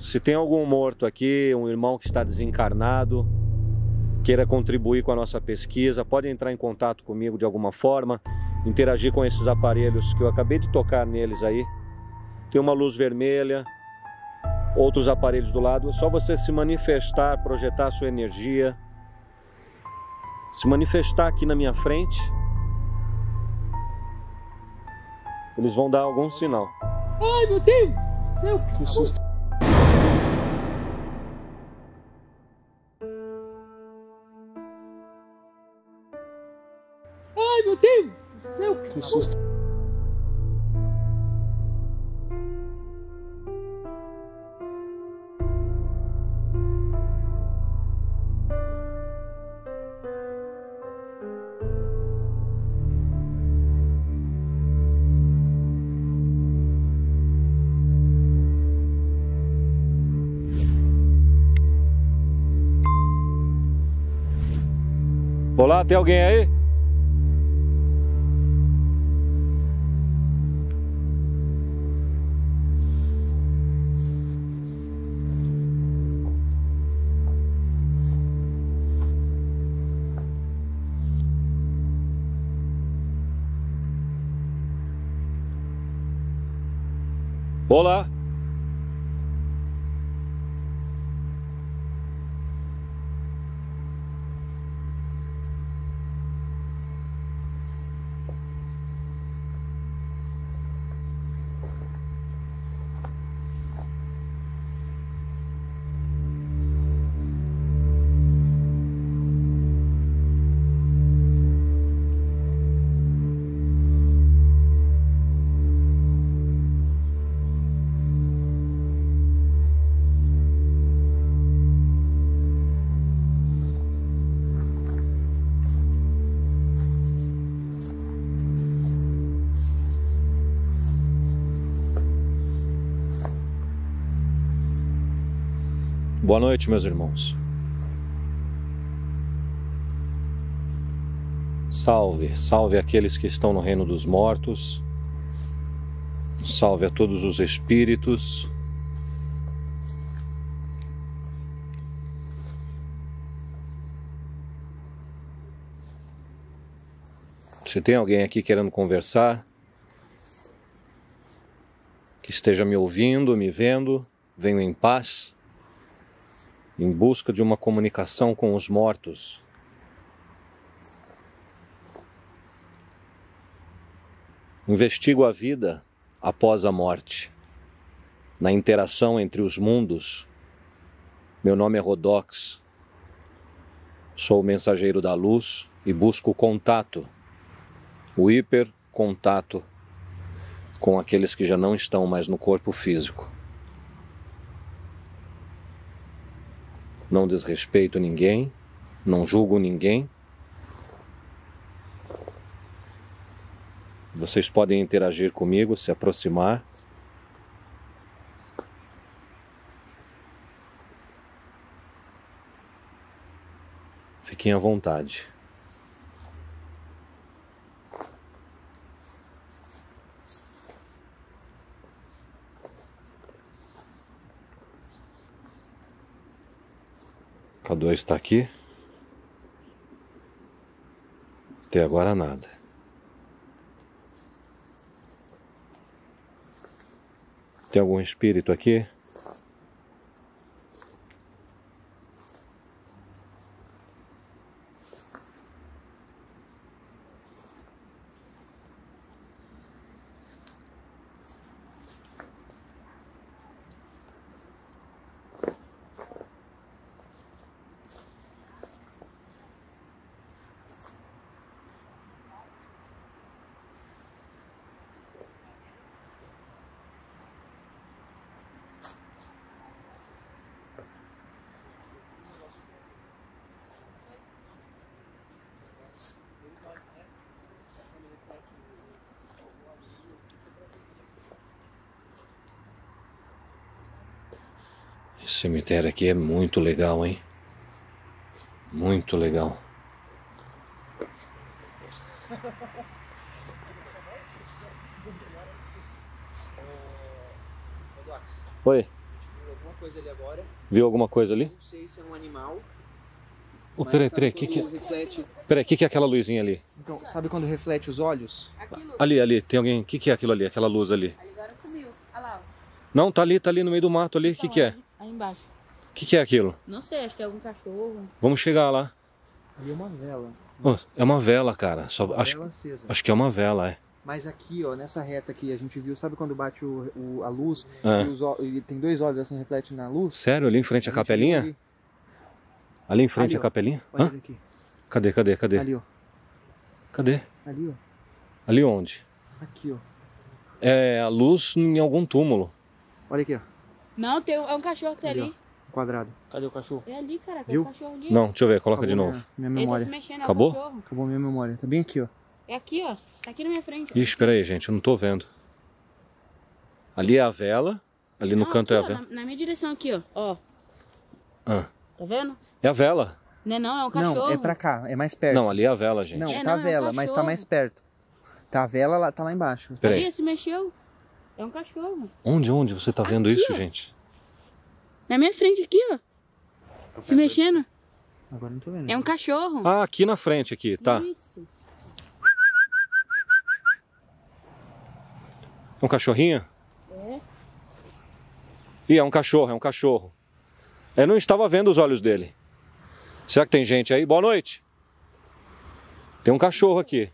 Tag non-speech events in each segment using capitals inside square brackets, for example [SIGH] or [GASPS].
Se tem algum morto aqui, um irmão que está desencarnado, queira contribuir com a nossa pesquisa, pode entrar em contato comigo de alguma forma, interagir com esses aparelhos que eu acabei de tocar neles aí. Tem uma luz vermelha, outros aparelhos do lado, é só você se manifestar, projetar a sua energia, se manifestar aqui na minha frente. Eles vão dar algum sinal. Ai, meu Deus! Meu, que susto! Deus! Meu, que susto! Olá, tem alguém aí? Olá. Noite, meus irmãos. Salve, salve aqueles que estão no reino dos mortos. Salve a todos os espíritos. Se tem alguém aqui querendo conversar, que esteja me ouvindo, me vendo, venho em paz em busca de uma comunicação com os mortos. Investigo a vida após a morte, na interação entre os mundos. Meu nome é Rodox, sou o mensageiro da luz e busco o contato, o hipercontato com aqueles que já não estão mais no corpo físico. Não desrespeito ninguém, não julgo ninguém. Vocês podem interagir comigo, se aproximar. Fiquem à vontade. K2 está aqui. Até agora nada. Tem algum espírito aqui? Cemitério aqui é muito legal, hein? Muito legal. Oi. alguma coisa ali agora. Viu alguma coisa ali? Não sei se é um animal. Oh, peraí, peraí, que que, quando reflete. peraí, que que é aquela luzinha ali? Então, sabe quando reflete os olhos? Aquilo. Ali, ali, tem alguém. O que, que é aquilo ali? Aquela luz ali? Ali agora sumiu. Olha lá. ó. Não, tá ali, tá ali no meio do mato ali. O que, que é? Embaixo. O que, que é aquilo? Não sei, acho que é algum cachorro. Vamos chegar lá. Ali é uma vela. Oh, é uma vela, cara. Só, Uma acho, vela acesa. acho que é uma vela, é. Mas aqui, ó, nessa reta aqui, a gente viu, sabe quando bate o, o- a luz É. e, os, e tem dois olhos assim, reflete na luz? Sério, ali em frente à capelinha? ali. Ali em frente à capelinha? Olha Hã? aqui. Cadê, cadê, cadê? Ali, ó. Cadê? Ali, ó. Ali onde? Aqui, ó. É a luz em algum túmulo. Olha aqui, ó. Não, tem, é um cachorro que tá Ali, ali. ó. Quadrado. Cadê o cachorro? É ali, cara. Tem Viu? um cachorro ali. Não, deixa eu ver, coloca de Acabou novo. Minha, minha Ele tá memória. se mexendo, Acabou? é o cachorro. Acabou minha memória. Tá bem aqui, ó. É aqui, ó. Tá aqui na minha frente. Ixi, peraí, gente, eu não tô vendo. Ali é a vela, ali no Não, canto é a aqui, ó, vela. Na, na minha direção aqui, ó. Ó. Ah, Tá vendo? é a vela. Não é não, é um cachorro. Não, é pra cá. É mais perto. Não, ali é a vela, gente. Não, É, tá a não, é um vela, mas tá mais perto. Tá a vela, lá, tá lá embaixo. Peraí. Ali, se mexeu. É um cachorro. Onde, onde você tá vendo Aqui, isso, ó. gente? Na minha frente aqui, ó. Se mexendo. Agora não tô vendo. É um cachorro. Ah, aqui na frente, aqui, tá. Isso. É um cachorrinho? É. Ih, é um cachorro, é um cachorro. Eu não estava vendo os olhos dele. Será que tem gente aí? Boa noite. Tem um cachorro aqui.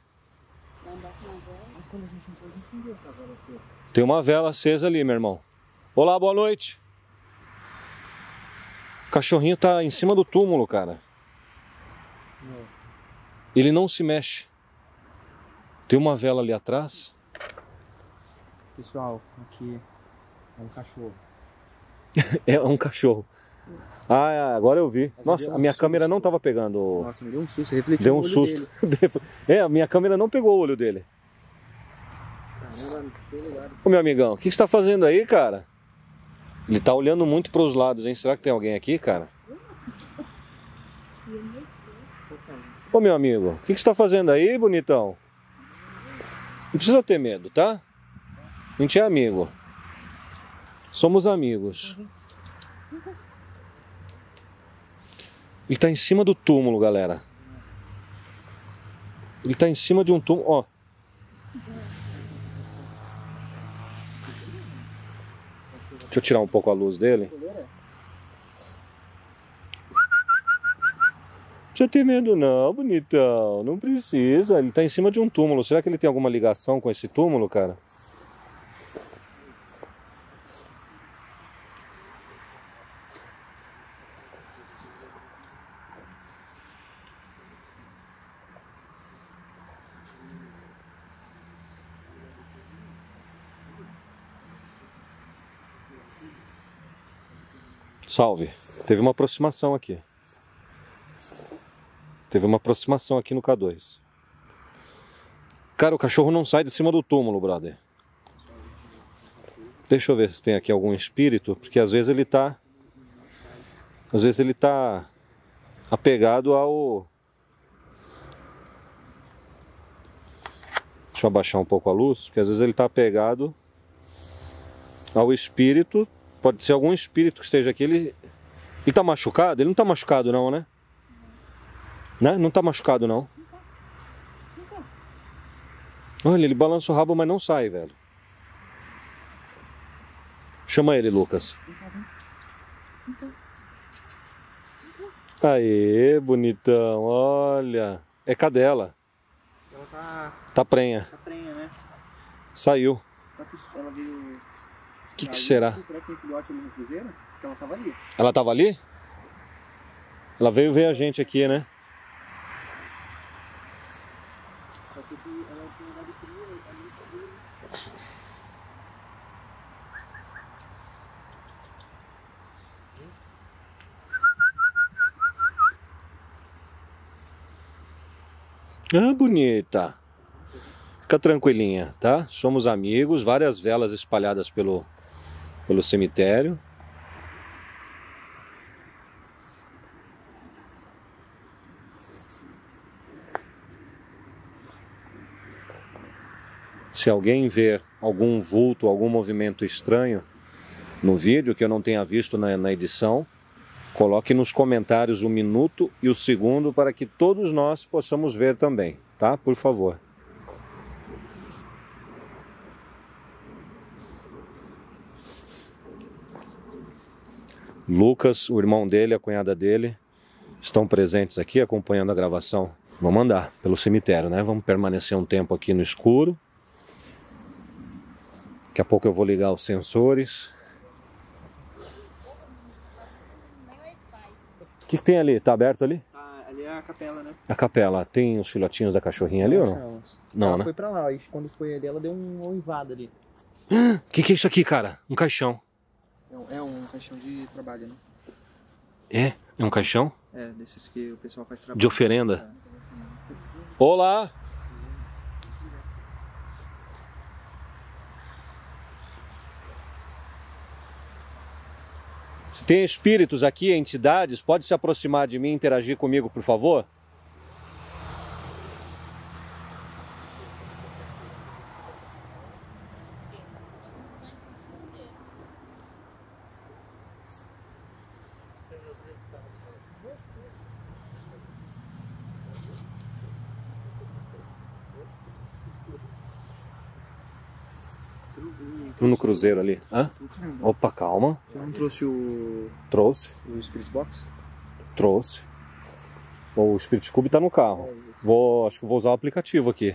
Mas quando a gente entrou, a gente não viu essa vela acesa. Tem uma vela acesa ali, meu irmão. Olá, boa noite. O cachorrinho tá em cima do túmulo, cara. Ele não se mexe. Tem uma vela ali atrás. Pessoal, aqui é um cachorro. [LAUGHS] É um cachorro. Ah, é, agora eu vi. Mas Nossa, a um minha câmera susto. não estava pegando. Nossa, me deu um susto. Refletiu Deu um susto. [LAUGHS] É, a minha câmera não pegou o olho dele. Caramba, não sei lugar. Ô meu amigão, o que você tá fazendo aí, cara? Ele tá olhando muito pros lados, hein? Será que tem alguém aqui, cara? Ô meu amigo, o que que você tá fazendo aí, bonitão? Não precisa ter medo, tá? A gente é amigo. Somos amigos. Ele tá em cima do túmulo, galera. Ele tá em cima de um túmulo, ó. Deixa eu tirar um pouco a luz dele. Não precisa ter medo não, bonitão. Não precisa. Ele tá em cima de um túmulo. Será que ele tem alguma ligação com esse túmulo, cara? Salve. Teve uma aproximação aqui. Teve uma aproximação aqui no K2. Cara, o cachorro não sai de cima do túmulo, brother. Deixa eu ver se tem aqui algum espírito, porque às vezes ele tá. Às vezes ele tá apegado ao. Deixa eu abaixar um pouco a luz, porque às vezes ele tá apegado ao espírito. Pode ser algum espírito que esteja aqui. Ele, ele tá machucado? Ele não tá machucado, não, né? Né? Não tá machucado, não. Olha, ele balança o rabo, mas não sai, velho. Chama ele, Lucas. Aê, bonitão, olha. É cadela, Ela tá, tá prenha. tá prenha, né? Saiu. Que ela veio. O que, que será? Será que tem filhote ali no cruzeiro? Porque ela tava ali. Ela tava ali? Ela veio ver a gente aqui, né? Ali cria. Ah, bonita. Fica tranquilinha, tá? Somos amigos, várias velas espalhadas pelo, pelo cemitério. Se alguém ver algum vulto, algum movimento estranho, no vídeo, que eu não tenha visto na, na edição, coloque nos comentários o minuto e o segundo para que todos nós possamos ver também, tá? Por favor. Lucas, o irmão dele, a cunhada dele, estão presentes aqui acompanhando a gravação. Vamos andar pelo cemitério, né? Vamos permanecer um tempo aqui no escuro. Daqui a pouco eu vou ligar os sensores. O que, que tem ali? Tá aberto ali? Tá, ali é a capela, né? A capela. Tem os filhotinhos da cachorrinha ali ou não? Não, ela né? foi pra lá, quando foi ali, ela deu uma uivada ali. O [GASPS] que, que é isso aqui, cara? Um caixão. É um, é um caixão de trabalho, né? É? É um caixão? É, desses que o pessoal faz trabalho. De oferenda? Olá! Se tem espíritos aqui, entidades, pode se aproximar de mim e interagir comigo, por favor? Cruzeiro ali. Hã? Opa, calma. Você não trouxe o, Trouxe, o Spirit Box? trouxe. O Spirit Cube tá no carro. Vou, acho que vou usar o aplicativo aqui.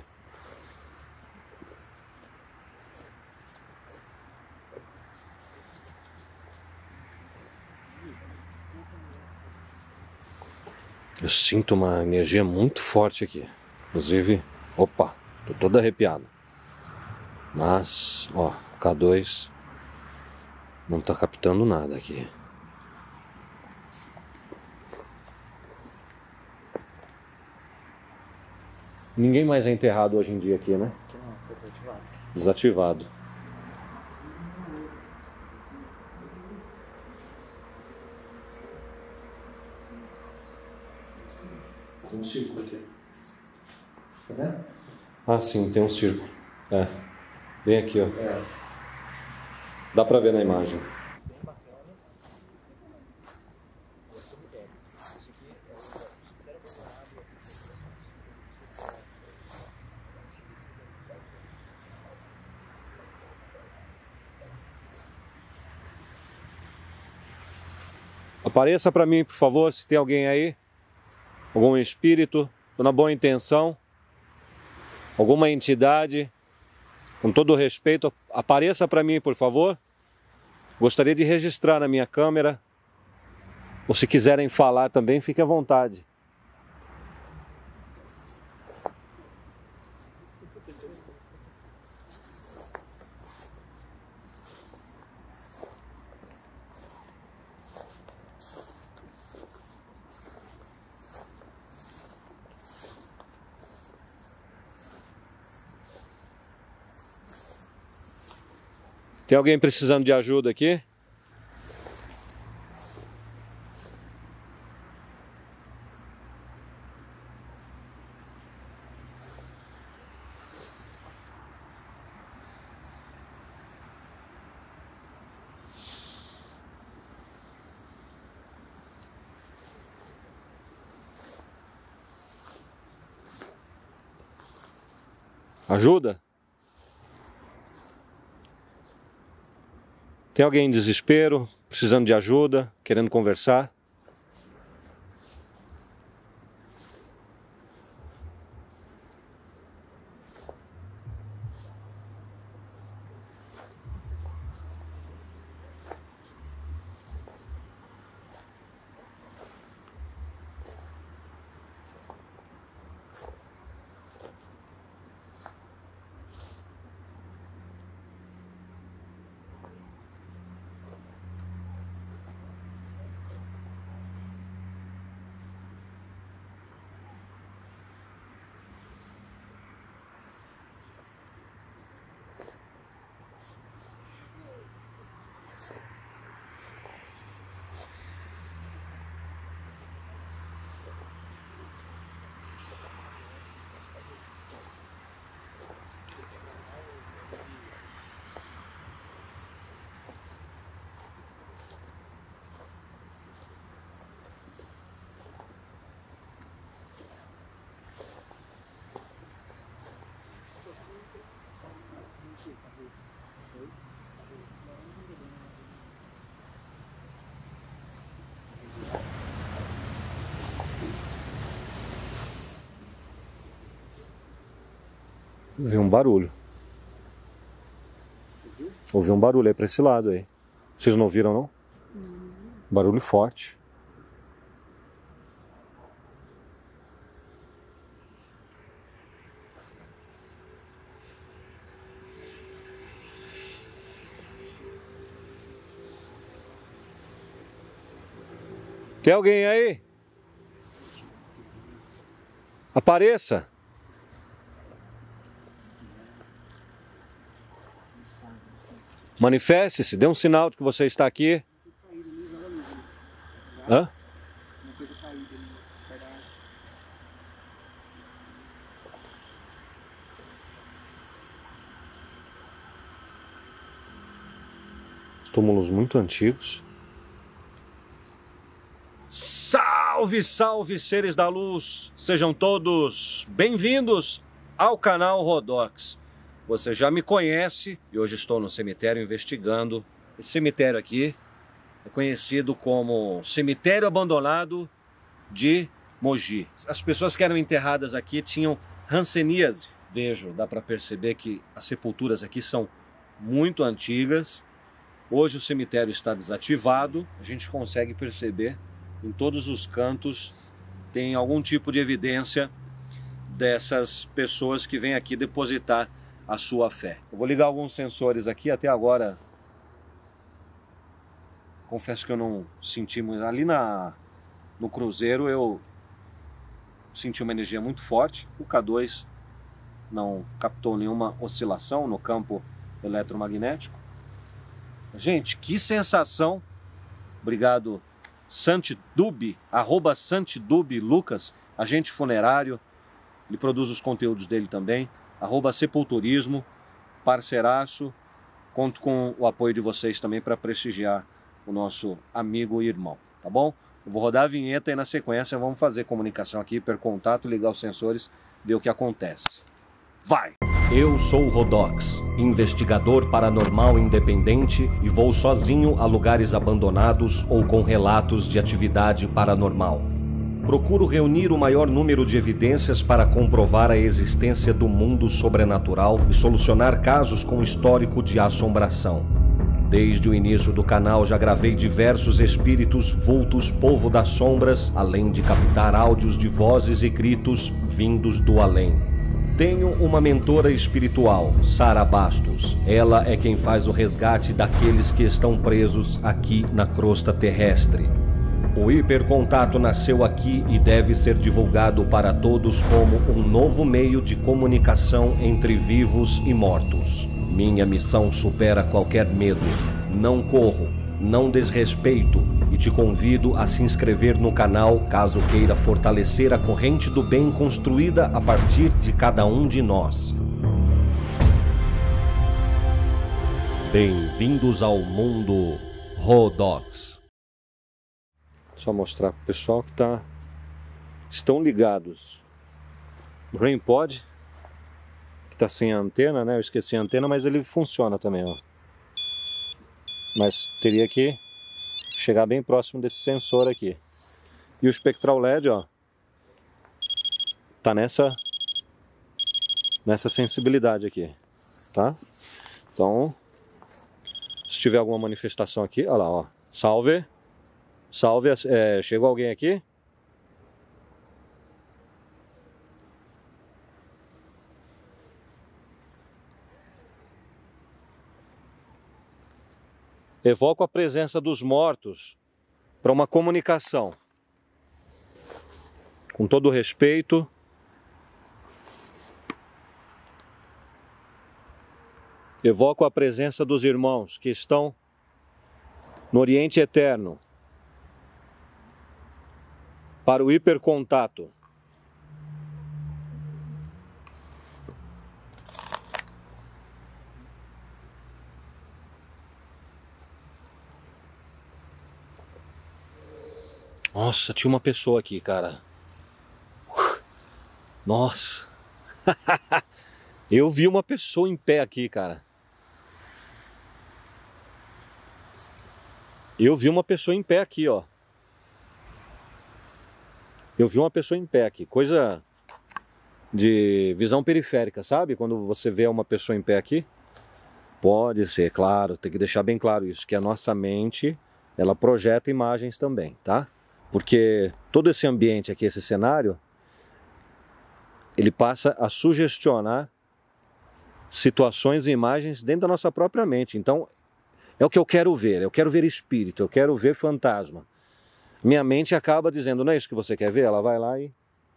Eu sinto uma energia muito forte aqui. Inclusive, opa, tô todo arrepiado. Mas, ó, K2 não tá captando nada aqui. Ninguém mais é enterrado hoje em dia aqui, né? Aqui não, foi desativado. Desativado. Tem um círculo aqui. Tá vendo? Ah, sim, tem um círculo. É. Bem aqui, ó. É. Dá pra ver na imagem. Apareça pra mim, por favor, se tem alguém aí. Algum espírito, na boa intenção. Alguma entidade. Com todo respeito, apareça pra mim, por favor. Gostaria de registrar na minha câmera. Ou se quiserem falar também, fique à vontade. Tem alguém precisando de ajuda aqui? Ajuda? Tem alguém em desespero, precisando de ajuda, querendo conversar? Vi um barulho. Ouvi um barulho aí pra esse lado aí. Vocês não ouviram não? Barulho forte. Tem alguém aí? Apareça. Manifeste-se, dê um sinal de que você está aqui. Hã? Túmulos muito antigos. Salve, salve, seres da luz! Sejam todos bem-vindos ao canal Rodox. Você já me conhece e hoje estou no cemitério investigando. Esse cemitério aqui é conhecido como Cemitério Abandonado de Mogi. As pessoas que eram enterradas aqui tinham hanseníase. Vejo, dá para perceber que as sepulturas aqui são muito antigas. Hoje o cemitério está desativado. A gente consegue perceber em todos os cantos tem algum tipo de evidência dessas pessoas que vêm aqui depositar a sua fé. Eu vou ligar alguns sensores aqui, até agora confesso que eu não senti muito. Ali na, no cruzeiro eu senti uma energia muito forte. O K2 não captou nenhuma oscilação no campo eletromagnético. Gente, que sensação! Obrigado Santidub, arroba Santidub Lucas, agente funerário, ele produz os conteúdos dele também, arroba Sepulturismo, parceiraço, conto com o apoio de vocês também para prestigiar o nosso amigo e irmão, tá bom? Eu vou rodar a vinheta e na sequência vamos fazer comunicação aqui, per contato, ligar os sensores, ver o que acontece. Vai! Eu sou o Rodox, investigador paranormal independente e vou sozinho a lugares abandonados ou com relatos de atividade paranormal. Procuro reunir o maior número de evidências para comprovar a existência do mundo sobrenatural e solucionar casos com histórico de assombração. Desde o início do canal já gravei diversos espíritos vultos povo das sombras, além de captar áudios de vozes e gritos vindos do além. Tenho uma mentora espiritual, Sara Bastos. Ela é quem faz o resgate daqueles que estão presos aqui na crosta terrestre. O hipercontato nasceu aqui e deve ser divulgado para todos como um novo meio de comunicação entre vivos e mortos. Minha missão supera qualquer medo. Não corro, não desrespeito e te convido a se inscrever no canal caso queira fortalecer a corrente do bem construída a partir de cada um de nós. Bem-vindos ao mundo Rodox. Só mostrar para o pessoal que tá estão ligados. O RainPod que está sem antena, né? Eu esqueci a antena, mas ele funciona também, ó. Mas teria que chegar bem próximo desse sensor aqui. E o espectral LED, ó, tá nessa nessa sensibilidade aqui, tá? Então, se tiver alguma manifestação aqui, olha lá, ó, salve, salve, é, chegou alguém aqui? Evoco a presença dos mortos para uma comunicação. Com todo respeito, evoco a presença dos irmãos que estão no Oriente Eterno para o hipercontato. Nossa, tinha uma pessoa aqui, cara. Nossa. [LAUGHS] Eu vi uma pessoa em pé aqui, cara. Eu vi uma pessoa em pé aqui, ó. Eu vi uma pessoa em pé aqui, coisa de visão periférica, sabe? Quando você vê uma pessoa em pé aqui. Pode ser, claro, tem que deixar bem claro isso, que a nossa mente, ela projeta imagens também, tá? Porque todo esse ambiente aqui, esse cenário, ele passa a sugestionar situações e imagens dentro da nossa própria mente. Então, é o que eu quero ver, eu quero ver espírito, eu quero ver fantasma. Minha mente acaba dizendo, não é isso que você quer ver? Ela vai lá e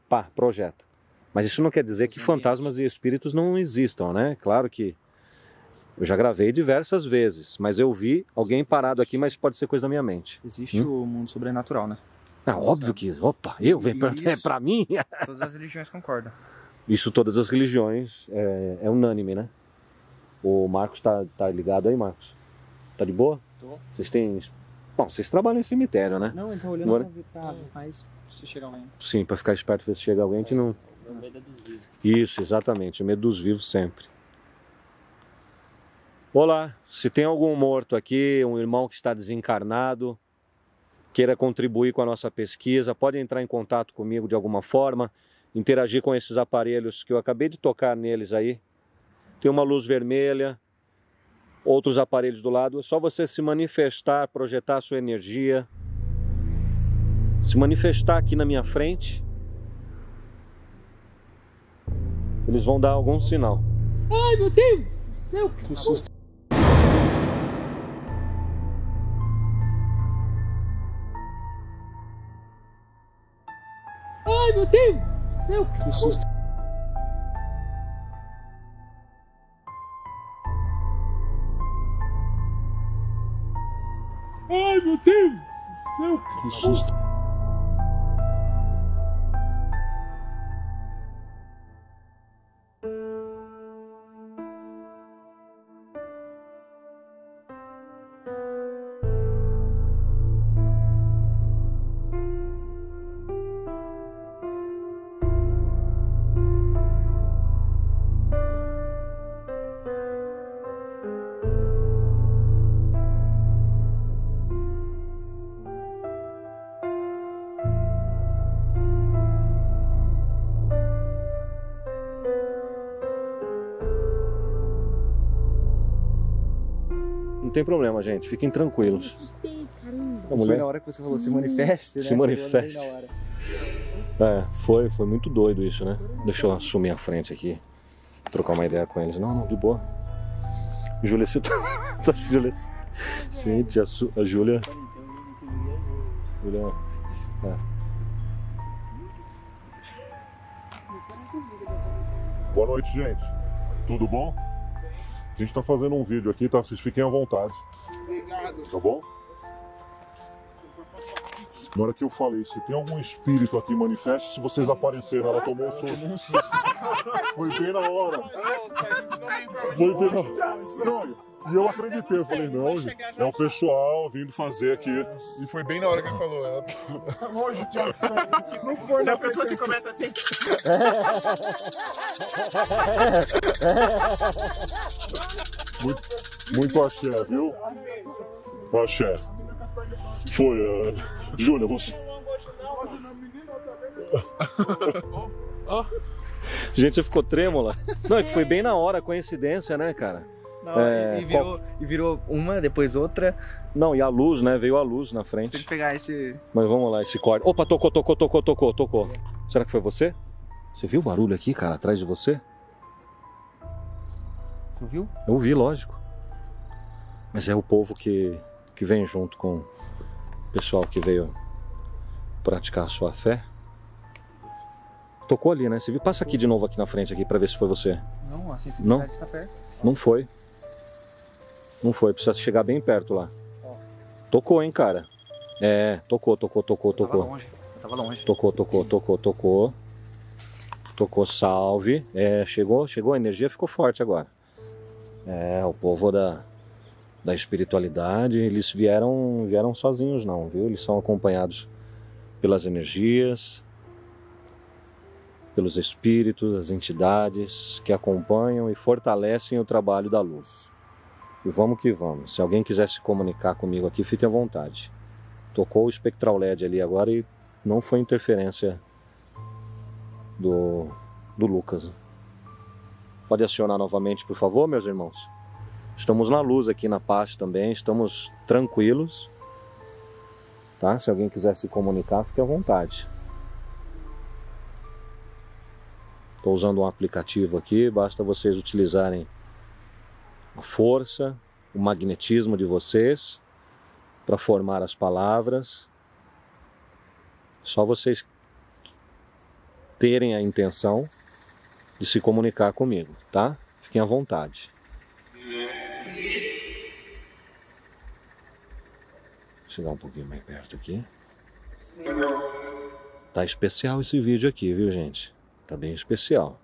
pá, projeta. Mas isso não quer dizer que fantasmas e espíritos não existam, né? Claro que eu já gravei diversas vezes, mas eu vi alguém parado aqui, mas pode ser coisa da minha mente. Existe hum? o mundo sobrenatural, né? É óbvio que. Opa, eu venho pra, é pra mim. [LAUGHS] Todas as religiões concordam. Isso todas as religiões é, é unânime, né? O Marcos tá, tá ligado aí, Marcos? Tá de boa? Tô. Vocês têm. Bom, vocês trabalham em cemitério, né? Não, ele tá olhando Agora... pra ver, tá, mas se chegar alguém. Sim, pra ficar esperto ver se chega alguém, a gente não. O medo é dos vivos. Isso, exatamente. O medo dos vivos sempre. Olá, se tem algum morto aqui, um irmão que está desencarnado, queira contribuir com a nossa pesquisa, pode entrar em contato comigo de alguma forma, interagir com esses aparelhos que eu acabei de tocar neles aí. Tem uma luz vermelha, outros aparelhos do lado, é só você se manifestar, projetar a sua energia, se manifestar aqui na minha frente. Eles vão dar algum sinal. Ai, meu Deus! Meu, que susto! Ai, meu Deus! Meu, que susto! Ai, meu Deus! Meu, tem problema, gente. Fiquem tranquilos. A mulher... Foi na hora que você falou, se manifeste, né? Se manifeste. É, foi, foi muito doido isso, né? Deixa eu assumir a frente aqui. Trocar uma ideia com eles. Não, não, de boa. Júlia, você tá. [LAUGHS] tá Júlia. Gente, a, Su... a Júlia. Júlia. É. Boa noite, gente. Tudo bom? A gente tá fazendo um vídeo aqui, tá? Vocês fiquem à vontade. Obrigado. Tá bom? Na hora que eu falei, se tem algum espírito aqui, manifeste se vocês apareceram. Ela tomou um susto. Foi bem na hora. Foi bem na hora. E eu acreditei, eu falei, não, é o pessoal vindo fazer aqui. E foi bem na hora que ele falou. Ela... Nojo de ação. Não foi, Já pensou se começa assim? muito, muito axé, viu? Axé. Foi, uh... Júlia, você. Gente, você ficou trêmula? Não, é que foi bem na hora, coincidência, né, cara? Não, é, e, virou, qual... e virou uma, depois outra. Não, e a luz, né? Veio a luz na frente. Tem que pegar esse. Mas vamos lá, esse corte. Opa, tocou, tocou, tocou, tocou, tocou. Será que foi você? Você viu o barulho aqui, cara, atrás de você? Tu viu? Eu vi, lógico. Mas é o povo que, que vem junto com o pessoal que veio praticar a sua fé. Tocou ali, né? Você viu? Passa aqui de novo aqui na frente aqui para ver se foi você. Não, a sensibilidade está perto. Não foi. Não foi, precisa chegar bem perto lá. Tocou, hein, cara? É, tocou, tocou, tocou, tocou. Tava longe. tava longe. Tocou, tocou, tocou, tocou. Tocou, salve. É, chegou, chegou, a energia ficou forte agora. É, o povo da, da espiritualidade, eles vieram, vieram sozinhos não, viu? Eles são acompanhados pelas energias, pelos espíritos, as entidades que acompanham e fortalecem o trabalho da luz. E vamos que vamos. Se alguém quiser se comunicar comigo aqui, fique à vontade. Tocou o espectral LED ali agora e não foi interferência do, do Lucas. Pode acionar novamente, por favor, meus irmãos? Estamos na luz aqui na paz também, estamos tranquilos. Tá? Se alguém quiser se comunicar, fique à vontade. Estou usando um aplicativo aqui, basta vocês utilizarem a força, o magnetismo de vocês para formar as palavras. Só vocês terem a intenção de se comunicar comigo, tá? Fiquem à vontade. Vou chegar um pouquinho mais perto aqui. Tá especial esse vídeo aqui, viu, gente? Tá bem especial.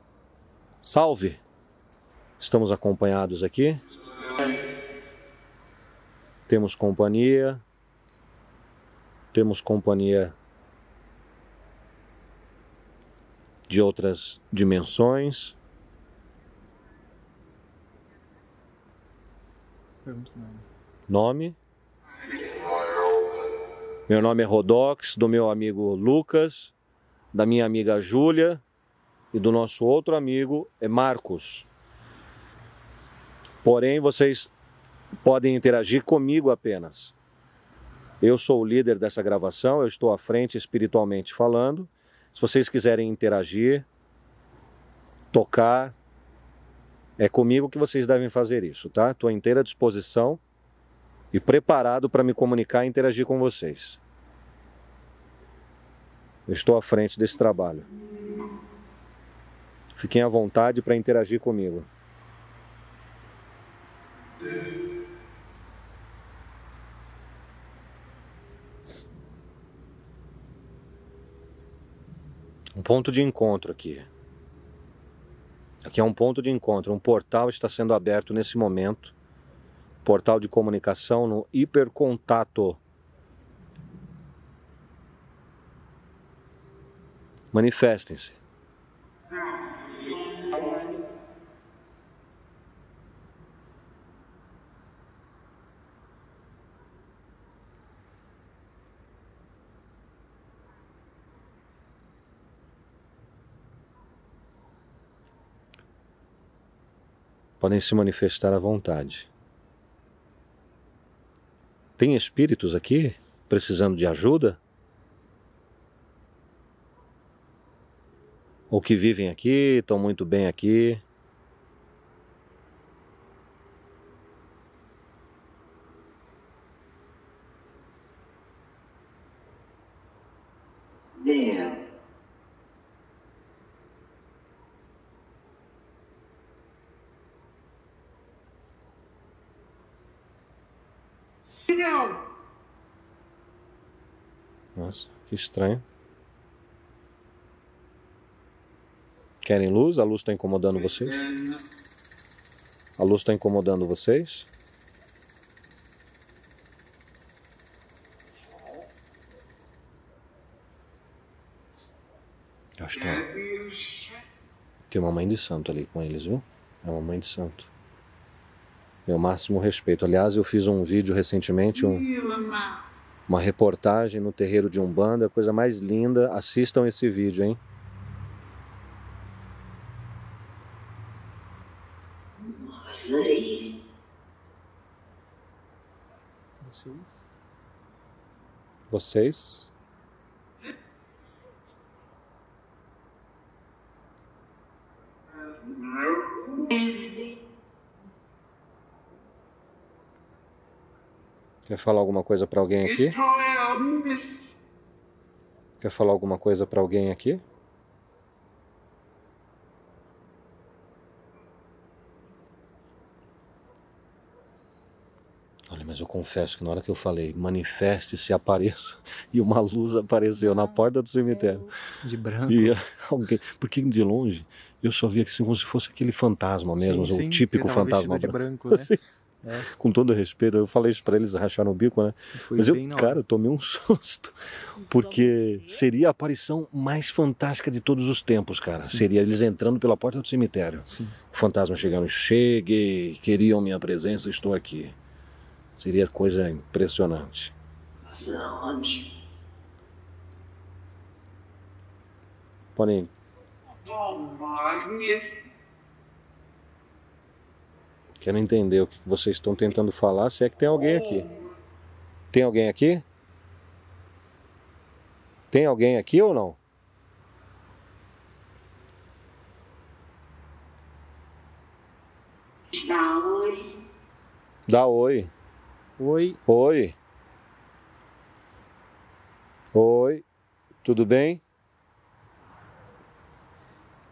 Salve! Estamos acompanhados aqui. Temos companhia. Temos companhia de outras dimensões. Nome. Nome? Meu nome é Rodox, do meu amigo Lucas, da minha amiga Júlia e do nosso outro amigo é Marcos. Porém, vocês podem interagir comigo apenas. Eu sou o líder dessa gravação, eu estou à frente espiritualmente falando. Se vocês quiserem interagir, tocar, é comigo que vocês devem fazer isso, tá? Estou à inteira disposição e preparado para me comunicar e interagir com vocês. Eu estou à frente desse trabalho. Fiquem à vontade para interagir comigo. Um ponto de encontro aqui. Aqui é um ponto de encontro. Um portal está sendo aberto nesse momento. Portal de comunicação no hipercontato. Manifestem-se. Podem se manifestar à vontade. Tem espíritos aqui precisando de ajuda? Ou que vivem aqui, estão muito bem aqui? Nossa, que estranho. Querem luz? A luz está incomodando vocês? A luz está incomodando vocês? Eu acho que é. tem uma mãe de santo ali com eles, viu? É uma mãe de santo. Meu máximo respeito. Aliás, eu fiz um vídeo recentemente, um, uma reportagem no terreiro de Umbanda, a coisa mais linda. Assistam esse vídeo, hein? Vocês? Vocês? Quer falar alguma coisa para alguém aqui? Quer falar alguma coisa para alguém aqui? Olha, mas eu confesso que na hora que eu falei manifeste-se, apareça, [LAUGHS] e uma luz apareceu na porta do cemitério. De branco. E [LAUGHS] alguém, porque de longe eu só via que assim, como se fosse aquele fantasma mesmo, Sim, sim, o típico fantasma de branco. branco, né? [LAUGHS] Assim. É. Com todo respeito, eu falei isso pra eles, racharam o bico, né? Foi Mas eu, cara, eu tomei um [LAUGHS] susto. Porque seria a aparição mais fantástica de todos os tempos, cara. Seria eles entrando pela porta do cemitério. Sim. O fantasma chegando, cheguei, queriam minha presença, estou aqui. Seria coisa impressionante. Podem. Quero entender o que vocês estão tentando falar, se é que tem alguém aqui. Tem alguém aqui? Tem alguém aqui ou não? Dá oi. Oi, Oi. Oi. Tudo bem?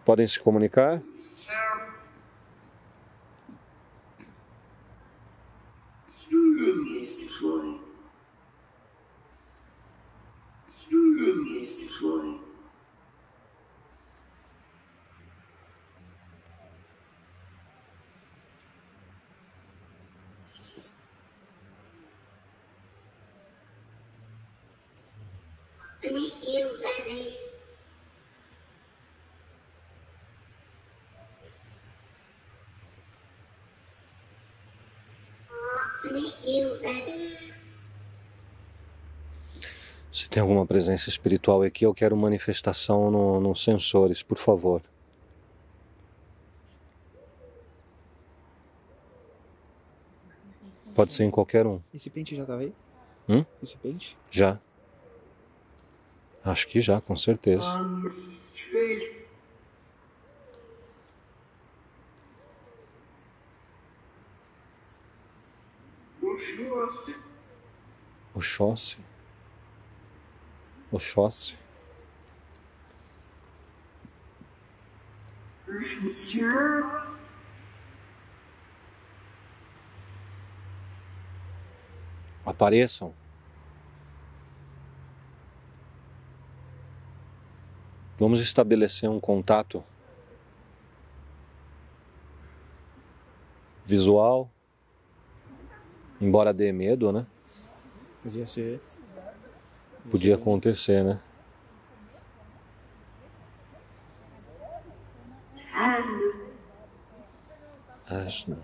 Podem se comunicar? Student Student Please give any Please give any tem alguma presença espiritual aqui, eu quero manifestação no, nos sensores, por favor. Pode ser em qualquer um. esse pente já tava aí? Hum? Esse pente? Já. Acho que já, com certeza. Oxóssi. Oxóssi. Apareçam. Vamos estabelecer um contato visual, embora dê medo, né? Mas ia ser. Podia acontecer, né? Asno.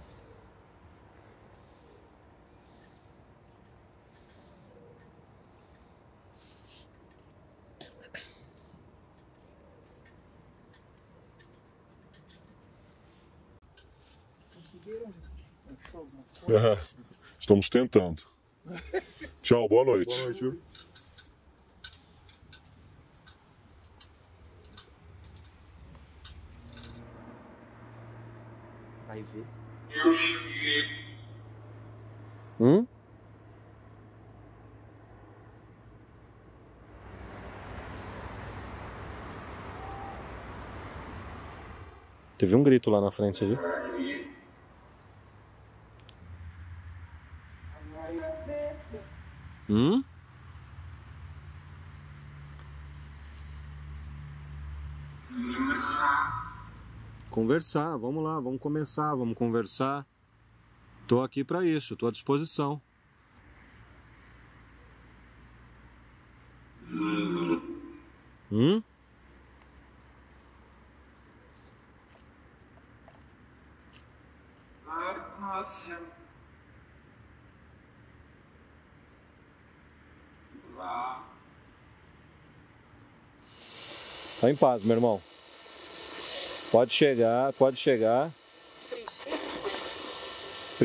É, estamos tentando. Tchau, boa noite. Boa noite. Hum? Teve um grito lá na frente, você viu? Hum? Conversar, vamos lá, vamos começar, vamos conversar. Tô aqui para isso, tô à disposição. Hum? Tá em paz, meu irmão. Pode chegar, pode chegar.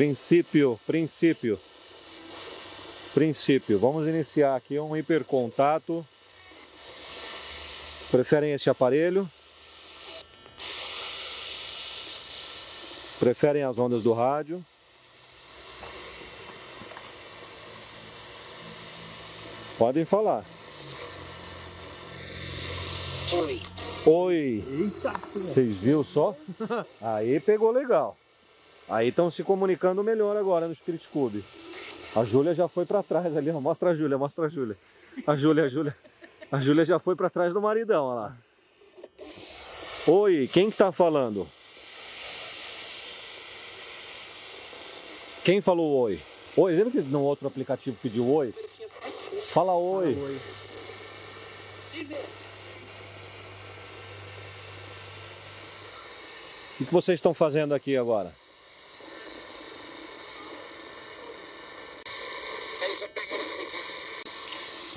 Princípio, princípio. Princípio. Vamos iniciar aqui um hipercontato. Preferem este aparelho? Preferem as ondas do rádio? Podem falar. Oi. Oi. Eita, Vocês viram só? [LAUGHS] Aí pegou legal. Aí estão se comunicando melhor agora no Spirit Cube. A Júlia já foi pra trás ali, ó. Mostra a Júlia, mostra a Júlia. A Júlia, a Júlia. A Júlia já foi pra trás do maridão, ó lá. Oi, quem que tá falando? Quem falou oi? Oi, lembra que no outro aplicativo pediu oi? Fala oi. Oi. O que vocês estão fazendo aqui agora?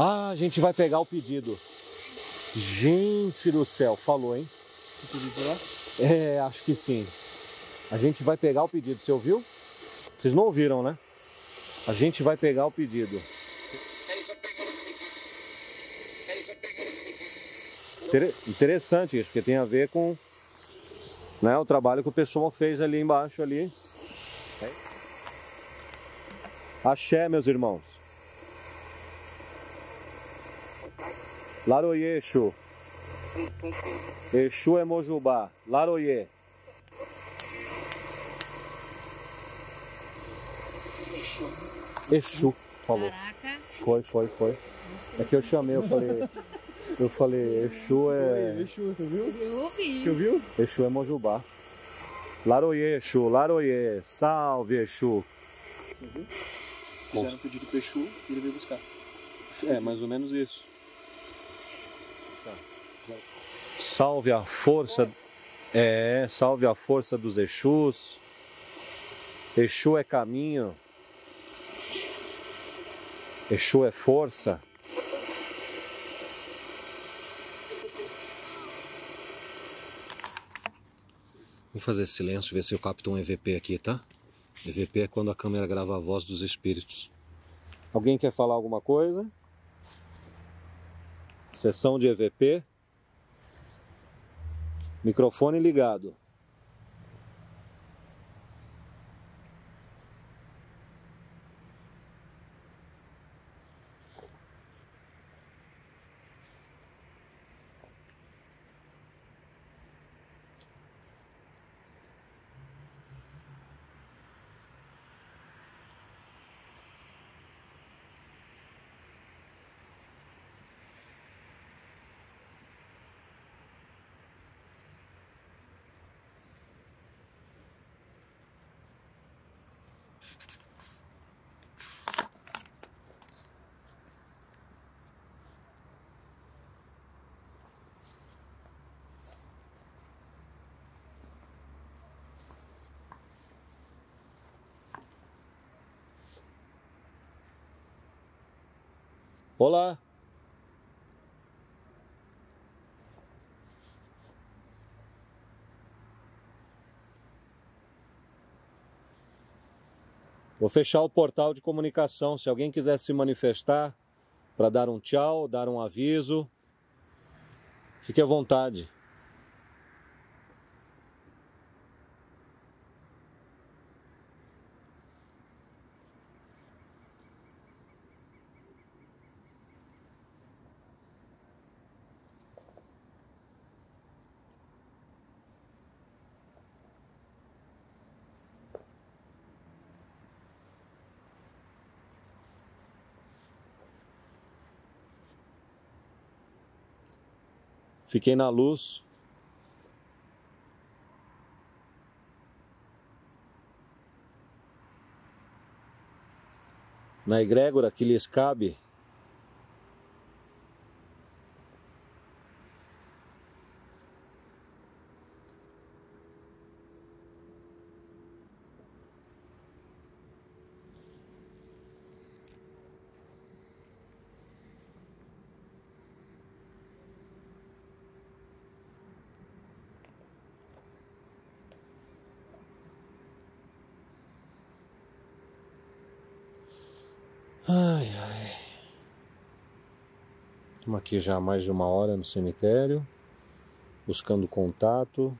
Ah, a gente vai pegar o pedido. Gente do céu, falou, hein? O pedido lá? É, acho que sim. A gente vai pegar o pedido, você ouviu? Vocês não ouviram, né? A gente vai pegar o pedido. Inter- Interessante isso, porque tem a ver com né, o trabalho que o pessoal fez ali embaixo ali. Axé, meus irmãos. Laroye, Exu. Exu é Mojubá. Laroye. Exu, falou. Caraca. Foi, foi, foi. É que eu chamei, eu falei. Eu falei, Exu é. Exu, você viu? Eu ouvi. Você viu? Exu é Mojubá. Laroye, Exu, Laroye. Salve, Exu. Fizeram um pedido pro Exu e ele veio buscar. É, mais ou menos isso. Salve a força. É, salve a força dos Exus. Exu é caminho. Exu é força. Vou fazer silêncio, ver se eu capto um EVP aqui, tá? EVP é quando a câmera grava a voz dos espíritos. Alguém quer falar alguma coisa? Sessão de EVP. Microfone ligado. Olá. Vou fechar o portal de comunicação. Se alguém quiser se manifestar para dar um tchau, dar um aviso, fique à vontade. Fiquei na luz. Na egrégora que lhes cabe. Ai, ai. Estamos aqui já há mais de uma hora no cemitério, buscando contato.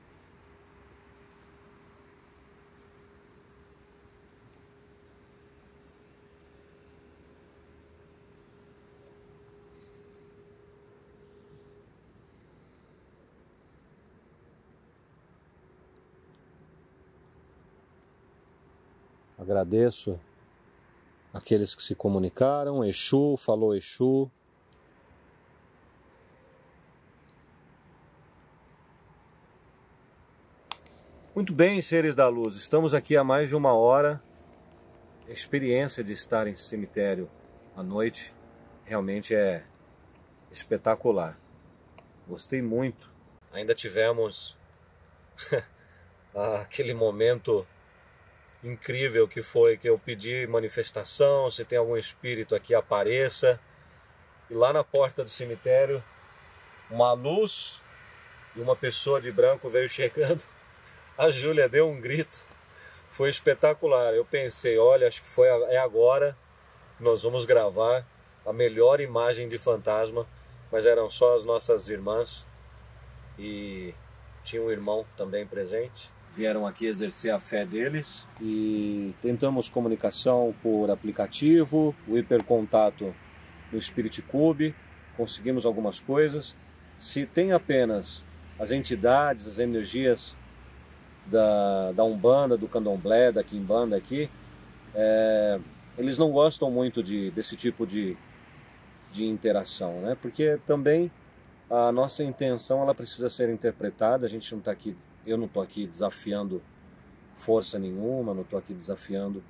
Agradeço aqueles que se comunicaram. Exu, falou Exu. Muito bem, seres da luz, estamos aqui há mais de uma hora A experiência de estar em cemitério à noite realmente é espetacular. Gostei muito. Ainda tivemos [LAUGHS] aquele momento incrível que foi que eu pedi manifestação, se tem algum espírito aqui apareça. E lá na porta do cemitério, uma luz e uma pessoa de branco veio chegando. A Júlia deu um grito. Foi espetacular. Eu pensei, olha, acho que foi é agora que nós vamos gravar a melhor imagem de fantasma, mas eram só as nossas irmãs e tinha um irmão também presente. Vieram aqui exercer a fé deles e tentamos comunicação por aplicativo, o hipercontato no Spirit Cube, conseguimos algumas coisas. Se tem apenas as entidades, as energias da, da Umbanda, do Candomblé, da Quimbanda aqui, é, eles não gostam muito de, desse tipo de, de interação, né? Porque também a nossa intenção ela precisa ser interpretada. A gente não está aqui, eu não estou aqui desafiando força nenhuma, não estou aqui desafiando,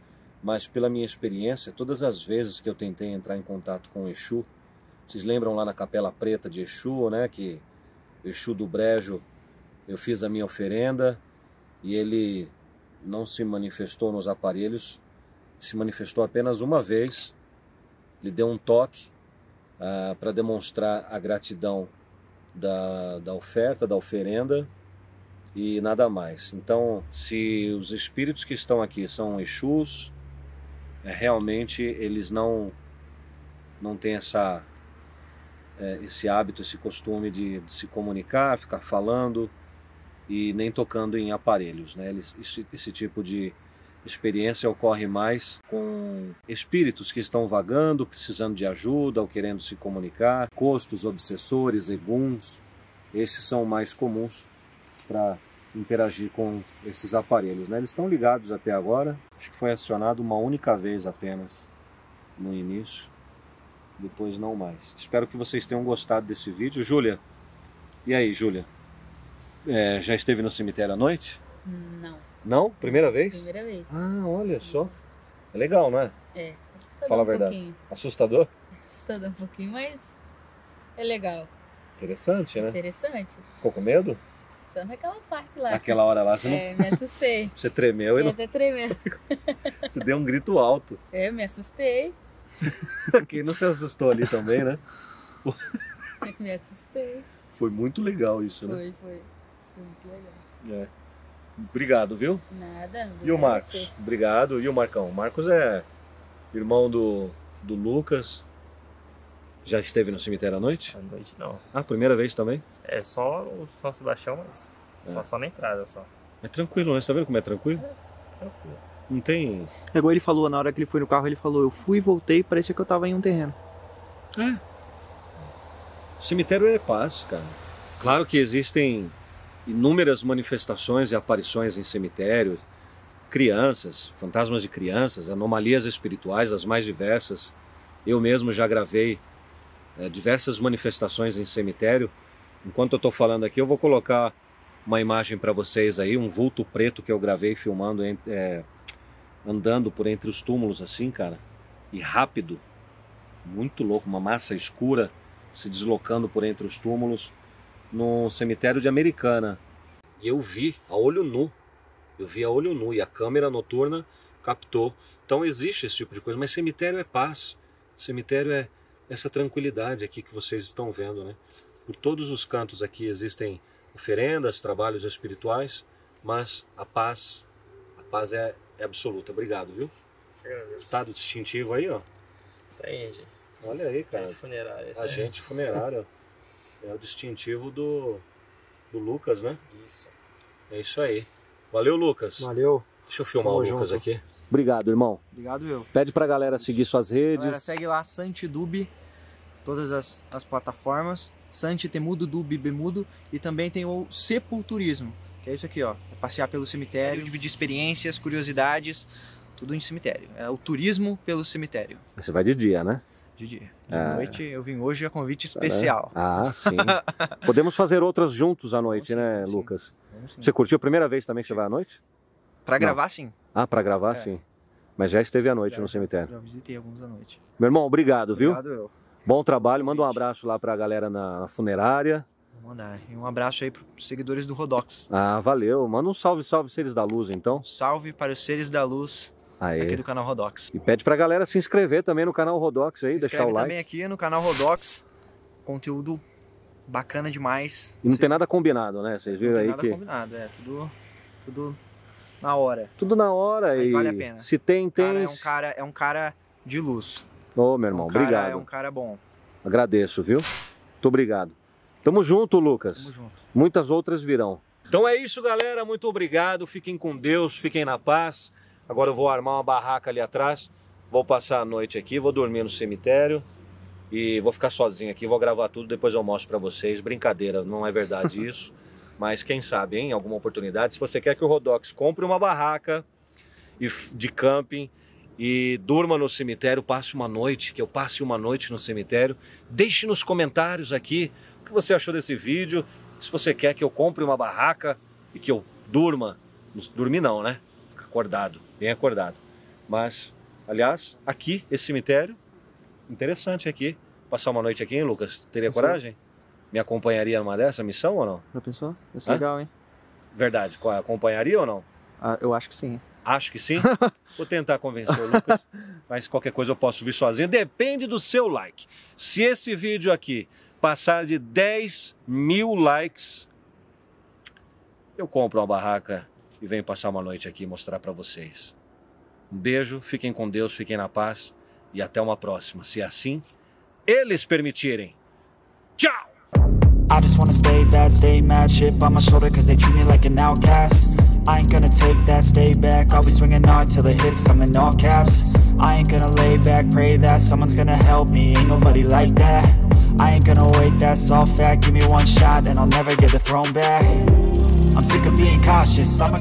mas pela minha experiência, todas as vezes que eu tentei entrar em contato com o Exu, vocês lembram lá na Capela Preta de Exu, né? Que Exu do Brejo, eu fiz a minha oferenda e ele não se manifestou nos aparelhos, se manifestou apenas uma vez, lhe deu um toque ah, para demonstrar a gratidão da, da oferta, da oferenda e nada mais. Então, se os espíritos que estão aqui são Exus, é, realmente eles não, não têm essa, é, esse hábito, esse costume de, de se comunicar, ficar falando e nem tocando em aparelhos. Né? Esse, esse tipo de experiência ocorre mais com espíritos que estão vagando, precisando de ajuda ou querendo se comunicar, costos, obsessores, eguns. Esses são mais comuns para interagir com esses aparelhos. Né? Eles estão ligados até agora, acho que foi acionado uma única vez apenas no início, depois não mais. Espero que vocês tenham gostado desse vídeo. Júlia, e aí, Júlia? É, já esteve no cemitério à noite? Não. Não? Primeira vez? Primeira vez. Ah, olha só. É legal, não é? É. Assustador Fala a um verdade. pouquinho. Assustador? Assustador um pouquinho, mas é legal. Interessante, né? Interessante. Ficou com medo? Só naquela parte lá. Naquela hora lá você não. É, me assustei. [LAUGHS] Você tremeu e Fiquei não... até tremendo. [LAUGHS] você deu um grito alto. É, me assustei. [LAUGHS] Quem não se assustou ali também, né? Me assustei. Foi muito legal isso, né? Foi, foi. Muito legal. É. Obrigado, viu? Nada. E o Marcos? Obrigado. E o Marcão? O Marcos é irmão do, do Lucas. Já esteve no cemitério à noite? À noite não. Ah, primeira vez também? É só o São Sebastião, mas só, É. só na entrada só. É tranquilo, né? Você tá vendo como é tranquilo? Tranquilo. Não tem. É igual ele falou, na hora que ele foi no carro, ele falou, eu fui e voltei, parecia que eu tava em um terreno. É. Cemitério é paz, cara. Claro que existem inúmeras manifestações e aparições em cemitérios, crianças, fantasmas de crianças, anomalias espirituais as mais diversas. Eu mesmo já gravei eh, diversas manifestações em cemitério. Enquanto eu estou falando aqui, eu vou colocar uma imagem para vocês aí, um vulto preto que eu gravei filmando, eh, andando por entre os túmulos assim, cara, e rápido, muito louco, uma massa escura se deslocando por entre os túmulos no cemitério de Americana. E eu vi a olho nu. Eu vi a olho nu e a câmera noturna captou. Então existe esse tipo de coisa, mas cemitério é paz. Cemitério é essa tranquilidade aqui que vocês estão vendo, né? Por todos os cantos aqui existem oferendas, trabalhos espirituais, mas a paz, a paz é, é absoluta. Obrigado, viu? Agradeço. Estado distintivo aí, ó. Tá aí, gente. Olha aí, cara. Funerária. esse é- Agente funerário. [LAUGHS] É o distintivo do, do Lucas, né? Isso. É isso aí. Valeu, Lucas. Valeu. Deixa eu filmar Tamo o Lucas junto. aqui. Obrigado, irmão. Obrigado, eu. Pede pra galera seguir suas redes. Galera, segue lá, Santidub, todas as, as plataformas. Santi, Temudo, Dub, Bemudo. E também tem o Sepulturismo, que é isso aqui, ó. É passear pelo cemitério, dividir experiências, curiosidades, tudo em cemitério. É o turismo pelo cemitério. Você vai de dia, né? De dia. De Ah. noite eu vim hoje a convite especial. Ah, sim. [LAUGHS] Podemos fazer outras juntos à noite, Sim, né, sim. Lucas? Sim. Você curtiu a primeira vez também que você vai à noite? Pra gravar, sim. Ah, pra gravar, É. sim. Mas já esteve à noite Já, no cemitério. Já visitei alguns à noite. Meu irmão, obrigado, viu? Obrigado eu. Bom trabalho. Manda um abraço lá pra galera na, na funerária. Vou mandar. E um abraço aí pros seguidores do Rodox. Ah, valeu. Manda um salve, salve, seres da luz, então. Salve para os seres da luz aqui Aê. do canal Rodox. E pede pra galera se inscrever também no canal Rodox aí, Se deixar o like. também aqui no canal Rodox. Conteúdo bacana demais. E não Você- tem nada combinado, né? Vocês não viram tem aí nada que. combinado, é tudo, tudo na hora. Tudo na hora Mas e. vale a pena. Se tem, O cara tem. é um cara, é um cara de luz. Ô, meu irmão, um cara, obrigado. É um cara bom. Agradeço, viu? Muito obrigado. Tamo junto, Lucas. Tamo junto. Muitas outras virão. Então é isso, galera. Muito obrigado. Fiquem com Deus, fiquem na paz. Agora eu vou armar uma barraca ali atrás. Vou passar a noite aqui, vou dormir no cemitério e vou ficar sozinho aqui. Vou gravar tudo, depois eu mostro pra vocês. Brincadeira, não é verdade [LAUGHS] isso. Mas quem sabe, hein? Alguma oportunidade. Se você quer que o Rodox compre uma barraca de camping e durma no cemitério, passe uma noite, que eu passe uma noite no cemitério, deixe nos comentários aqui o que você achou desse vídeo. Se você quer que eu compre uma barraca e que eu durma, dormir não, né? Ficar acordado, bem acordado. Mas, aliás, aqui, esse cemitério, interessante aqui. Passar uma noite aqui, hein, Lucas? Teria Pensou? coragem? Me acompanharia numa dessa missão ou não? Já pensou? Hã? legal, hein? Verdade, co- acompanharia ou não? Ah, eu acho que sim. Acho que sim. [LAUGHS] Vou tentar convencer o Lucas, mas qualquer coisa eu posso vir sozinho. Depende do seu like. Se esse vídeo aqui passar de 10 mil likes, eu compro uma barraca e venho passar uma noite aqui e mostrar pra vocês. Um beijo, fiquem com Deus, fiquem na paz e até uma próxima, se assim eles permitirem. Tchau! I just wanna stay bad, stay mad, on my shoulder cause they treat me like an outcast. I ain't gonna take that, stay back, I'll be swinging hard till the hits come in all caps. I ain't gonna lay back, pray that someone's gonna help me, ain't nobody like that. I ain't gonna wait, that's all fact, give me one shot and I'll never get the throne back. I'm sick of being cautious, I'm a